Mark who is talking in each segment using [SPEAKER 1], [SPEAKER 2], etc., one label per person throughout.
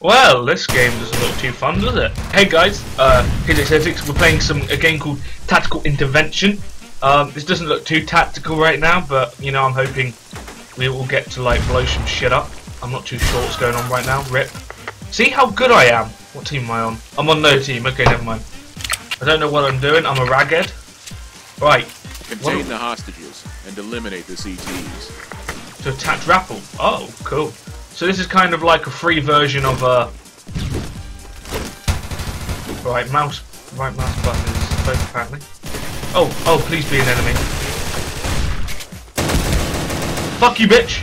[SPEAKER 1] Well, this game doesn't look too fun, does it? Hey guys, uh, Hidexetics, we're playing some a game called Tactical Intervention. Um, this doesn't look too tactical right now, but you know, I'm hoping we will get to like blow some shit up. I'm not too sure what's going on right now. Rip. See how good I am. What team am I on? I'm on no team. Okay, never mind. I don't know what I'm doing. I'm a ragged. Right.
[SPEAKER 2] Contain the hostages and eliminate the CTs.
[SPEAKER 1] to attack Rappel. Oh, cool. So this is kind of like a free version of uh Right, mouse right mouse button is both apparently. Oh, oh please be an enemy. Fuck you bitch!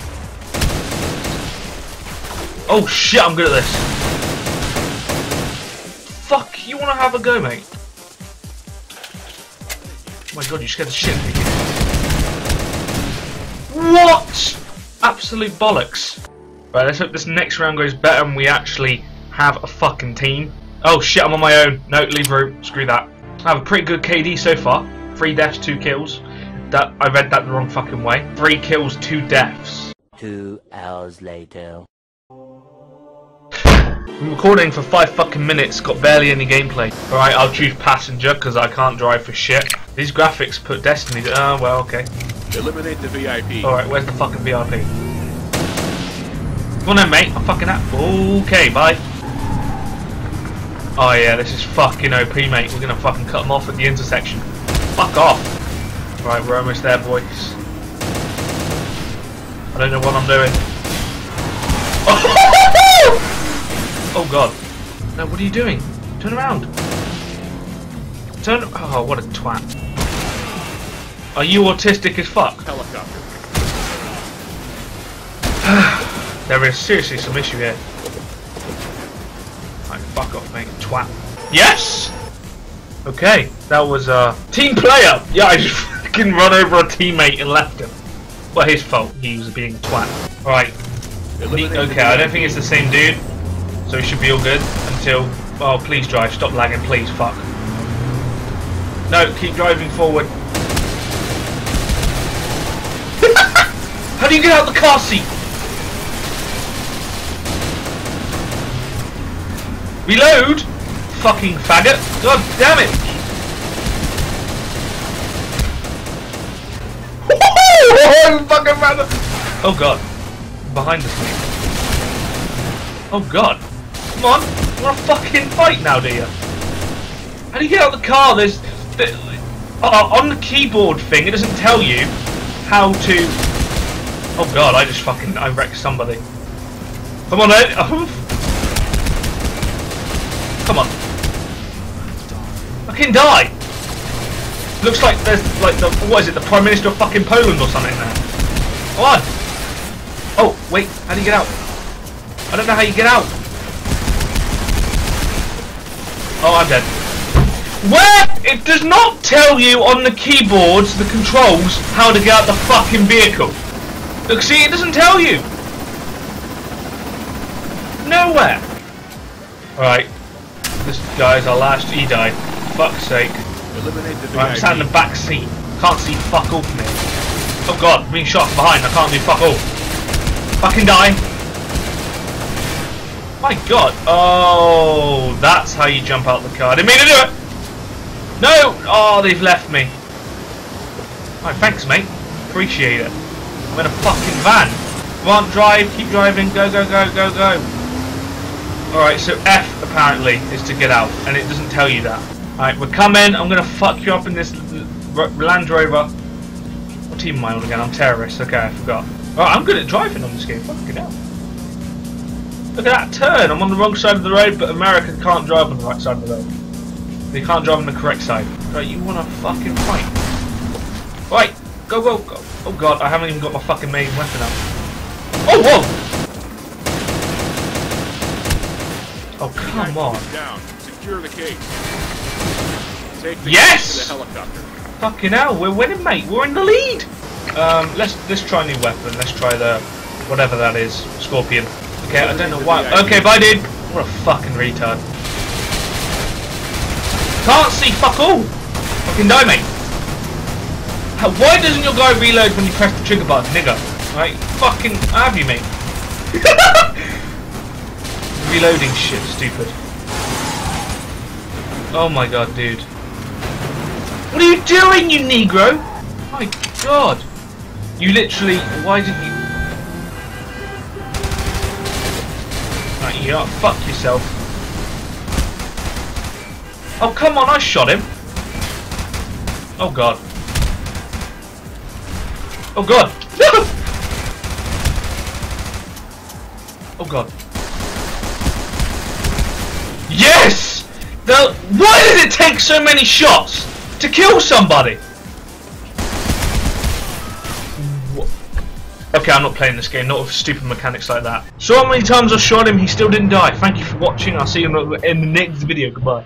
[SPEAKER 1] Oh shit, I'm good at this. Fuck, you wanna have a go, mate? Oh my god, you scared the shit out of me. What? Absolute bollocks. Right, let's hope this next round goes better and we actually have a fucking team. Oh shit, I'm on my own. No, leave room. Screw that. I have a pretty good KD so far. Three deaths, two kills. That I read that the wrong fucking way. Three kills, two deaths.
[SPEAKER 3] Two hours later.
[SPEAKER 1] I'm recording for five fucking minutes, got barely any gameplay. Alright, I'll choose passenger because I can't drive for shit. These graphics put Destiny. Oh, well, okay.
[SPEAKER 2] Eliminate the VIP.
[SPEAKER 1] Alright, where's the fucking VIP? Come on then, mate. I'm fucking out. Okay, bye. Oh yeah, this is fucking OP, mate. We're gonna fucking cut them off at the intersection. Fuck off. Right, we're almost there, boys. I don't know what I'm doing. Oh god. No, what are you doing? Turn around. Turn. Oh, what a twat. Are you autistic as fuck?
[SPEAKER 2] Helicopter.
[SPEAKER 1] There is seriously some issue here. Right, fuck off, mate. Twat. Yes! Okay, that was uh team player! Yeah, I just fucking run over a teammate and left him. Well, his fault. He was being a twat. Alright. Okay, I don't think it's the same dude. So he should be all good until... Oh, please drive. Stop lagging, please. Fuck. No, keep driving forward. How do you get out of the car seat? Reload! Fucking faggot! God damn it! oh, fucking! Oh god. Behind us. Oh god. Come on! You want a fucking fight now, do you? How do you get out of the car? There's... The, uh, on the keyboard thing, it doesn't tell you how to... Oh god, I just fucking... I wrecked somebody. Come on, Ed! Come on. Fucking die! Looks like there's like the what is it, the Prime Minister of fucking Poland or something there. Come on! Oh, wait, how do you get out? I don't know how you get out. Oh, I'm dead. Where it does not tell you on the keyboards, the controls, how to get out the fucking vehicle. Look, see, it doesn't tell you. Nowhere. Right. This guy's our last. He died. Fuck's sake.
[SPEAKER 2] Eliminate the
[SPEAKER 1] Right, I'm sat in the back seat. Can't see fuck all from here. Oh god, I'm being shot from behind. I can't do fuck all. Fucking die. My god. Oh, that's how you jump out the car. I didn't mean to do it. No. Oh, they've left me. Right, thanks, mate. Appreciate it. I'm in a fucking van. Come on, drive. Keep driving. Go, go, go, go, go. Alright, so F apparently is to get out, and it doesn't tell you that. Alright, we're coming. I'm gonna fuck you up in this Land Rover. What team am I on again? I'm terrorist. Okay, I forgot. Alright, I'm good at driving on this game. Fucking hell. Look at that turn. I'm on the wrong side of the road, but America can't drive on the right side of the road. They can't drive on the correct side. Right, you wanna fucking fight? Right, go, go, go. Oh god, I haven't even got my fucking main weapon out. Oh, whoa! Oh, come on.
[SPEAKER 2] Down. Secure the case. Take the
[SPEAKER 1] Yes!
[SPEAKER 2] case to the helicopter.
[SPEAKER 1] Fucking hell, we're winning, mate. We're in the lead. Um, let's let's try a new weapon. Let's try the whatever that is, scorpion. Okay, I don't know why. Okay, bye, dude. What a fucking retard. Can't see fuck all. Fucking die, mate. How, why doesn't your guy reload when you press the trigger button, nigga? Right, fucking have you, mate. reloading shit stupid. Oh my god, dude. What are you doing, you Negro? My god. You literally, why did you... Right, you know, fuck yourself. Oh, come on, I shot him. Oh god. Oh god. No! Oh god. Yes! The, why did it take so many shots to kill somebody? Okay, I'm not playing this game, not with stupid mechanics like that. So many times I shot him, he still didn't die. Thank you for watching, I'll see you in the next video, goodbye.